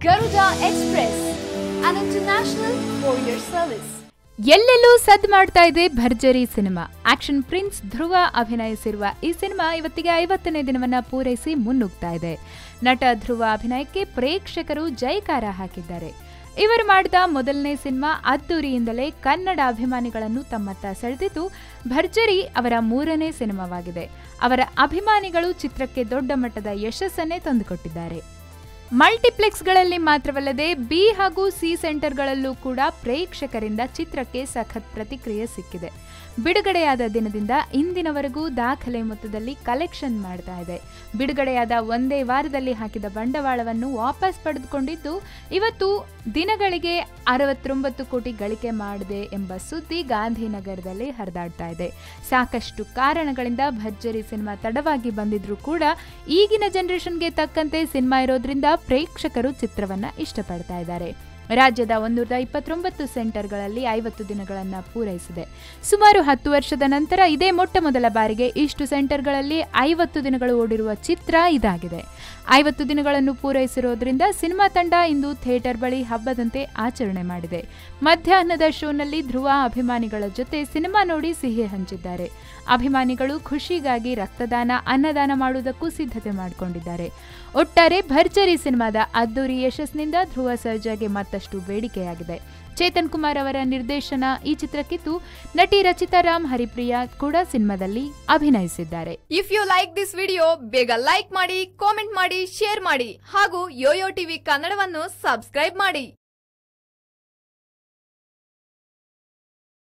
Express, an international courier service ಎಲ್ಲೆಲ್ಲೂ ಸದ್ದು ಮಾಡ್ತಾ ಇದೆ ಭರ್ಜರಿ ಸಿನಿಮಾ. ಆಕ್ಷನ್ ಪ್ರಿನ್ಸ್ ಧ್ರುವ ಅಭಿನಯಿಸಿರುವ ಈ ಸಿನಿಮಾ ಇವತ್ತಿಗೆ ಐವತ್ತನೇ ದಿನವನ್ನ ಪೂರೈಸಿ ಮುನ್ನುಗ್ತಾ ಇದೆ. ನಟ ಧ್ರುವ ಅಭಿನಯಕ್ಕೆ ಪ್ರೇಕ್ಷಕರು ಜೈಕಾರ ಹಾಕಿದ್ದಾರೆ. ಇವರು ಮಾಡಿದ ಮೊದಲನೇ ಸಿನಿಮಾ ಅದ್ದೂರಿಯಿಂದಲೇ ಕನ್ನಡ ಅಭಿಮಾನಿಗಳನ್ನು ತಮ್ಮತ್ತ ಸೆಳೆದಿದ್ದು ಭರ್ಜರಿ ಅವರ ಮೂರನೇ ಸಿನಿಮಾವಾಗಿದೆ. ಅವರ ಅಭಿಮಾನಿಗಳು ಚಿತ್ರಕ್ಕೆ ದೊಡ್ಡ ಮಟ್ಟದ ಯಶಸ್ಸನ್ನೇ ತಂದುಕೊಟ್ಟಿದ್ದಾರೆ. ಮಲ್ಟಿಪ್ಲೆಕ್ಸ್ಗಳಲ್ಲಿ ಮಾತ್ರವಲ್ಲದೆ ಬಿ ಹಾಗೂ ಸಿ ಸೆಂಟರ್ಗಳಲ್ಲೂ ಕೂಡ ಪ್ರೇಕ್ಷಕರಿಂದ ಚಿತ್ರಕ್ಕೆ ಸಖತ್ ಪ್ರತಿಕ್ರಿಯೆ ಸಿಕ್ಕಿದೆ. ಬಿಡುಗಡೆಯಾದ ದಿನದಿಂದ ಇಂದಿನವರೆಗೂ ದಾಖಲೆ ಮೊತ್ತದಲ್ಲಿ ಕಲೆಕ್ಷನ್ ಮಾಡ್ತಾ ಇದೆ. ಬಿಡುಗಡೆಯಾದ ಒಂದೇ ವಾರದಲ್ಲಿ ಹಾಕಿದ ಬಂಡವಾಳವನ್ನು ವಾಪಸ್ ಪಡೆದುಕೊಂಡಿದ್ದು, ಇವತ್ತು ದಿನಗಳಿಗೆ ಅರವತ್ತೊಂಬತ್ತು ಕೋಟಿ ಗಳಿಕೆ ಮಾಡಿದೆ ಎಂಬ ಸುದ್ದಿ ಗಾಂಧಿನಗರದಲ್ಲಿ ಹರಿದಾಡ್ತಾ ಇದೆ. ಸಾಕಷ್ಟು ಕಾರಣಗಳಿಂದ ಭರ್ಜರಿ ಸಿನಿಮಾ ತಡವಾಗಿ ಬಂದಿದ್ರೂ ಕೂಡ ಈಗಿನ ಜನರೇಷನ್ಗೆ ತಕ್ಕಂತೆ ಸಿನಿಮಾ ಇರೋದ್ರಿಂದ ಪ್ರೇಕ್ಷಕರು ಚಿತ್ರವನ್ನ ಇಷ್ಟಪಡ್ತಾ ಇದ್ದಾರೆ. ರಾಜ್ಯದ ಒಂದೂರ ಇಪ್ಪತ್ತೊಂಬತ್ತು ಸೆಂಟರ್ಗಳಲ್ಲಿ ಐವತ್ತು ದಿನಗಳನ್ನು ಪೂರೈಸಿದೆ. ಸುಮಾರು ಹತ್ತು ವರ್ಷದ ನಂತರ ಇದೇ ಮೊಟ್ಟ ಮೊದಲ ಬಾರಿಗೆ ಇಷ್ಟು ಸೆಂಟರ್ಗಳಲ್ಲಿ ಐವತ್ತು ದಿನಗಳು ಓಡಿರುವ ಚಿತ್ರ ಇದಾಗಿದೆ. ಐವತ್ತು ದಿನಗಳನ್ನು ಪೂರೈಸಿರೋದ್ರಿಂದ ಸಿನಿಮಾ ತಂಡ ಇಂದು ಥಿಯೇಟರ್ ಬಳಿ ಹಬ್ಬದಂತೆ ಆಚರಣೆ ಮಾಡಿದೆ. ಮಧ್ಯಾಹ್ನದ ಶೋನಲ್ಲಿ ಧ್ರುವ ಅಭಿಮಾನಿಗಳ ಜೊತೆ ಸಿನಿಮಾ ನೋಡಿ ಸಿಹಿ ಹಂಚಿದ್ದಾರೆ. ಅಭಿಮಾನಿಗಳು ಖುಷಿಗಾಗಿ ರಕ್ತದಾನ, ಅನ್ನದಾನ ಮಾಡುವುದಕ್ಕೂ ಸಿದ್ಧತೆ ಮಾಡಿಕೊಂಡಿದ್ದಾರೆ. ಒಟ್ಟಾರೆ ಭರ್ಜರಿ ಸಿನಿಮಾದ ಅದ್ದೂರಿ ಯಶಸ್ಸಿನಿಂದ ಧ್ರುವ ಸರ್ಜಾಗೆ ಮತ್ತಷ್ಟು ಬೇಡಿಕೆಯಾಗಿದೆ. ಚೇತನ್ ಕುಮಾರ್ ಅವರ ನಿರ್ದೇಶನ ಈ ಚಿತ್ರಕ್ಕಿದ್ದು ನಟಿ ರಚಿತಾ ರಾಮ್, ಹರಿಪ್ರಿಯಾ ಕೂಡ ಸಿನಿಮಾದಲ್ಲಿ ಅಭಿನಯಿಸಿದ್ದಾರೆ. If you like this video ಬೇಗ ಲೈಕ್ ಮಾಡಿ ಕಾಮೆಂಟ್ ಮಾಡಿ ಶೇರ್ ಮಾಡಿ ಹಾಗೂ ಯೋಯೋ ಟಿವಿ ಕನ್ನಡವನ್ನು ಸಬ್ಸ್ಕ್ರೈಬ್ ಮಾಡಿ.